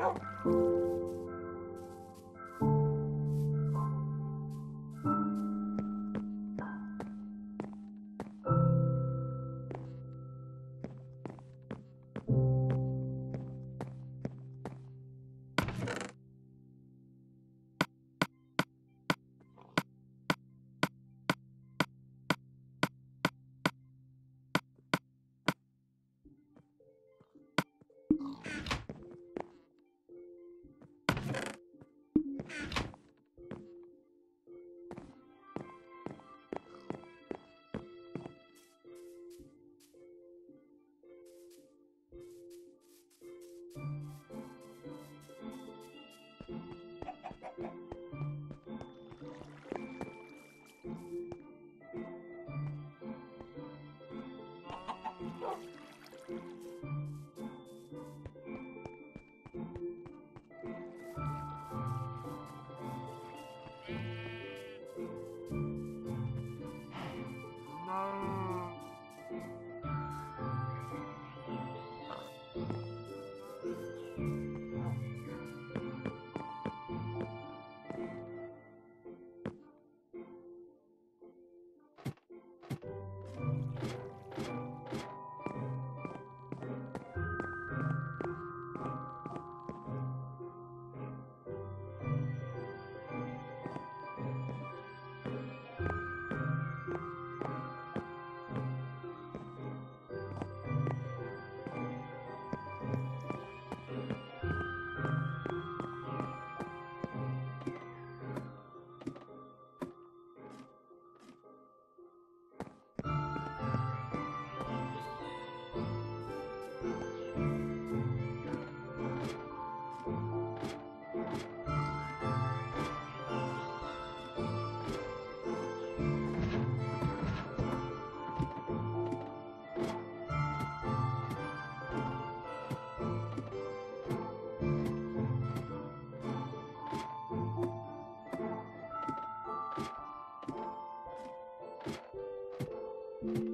Tchau. You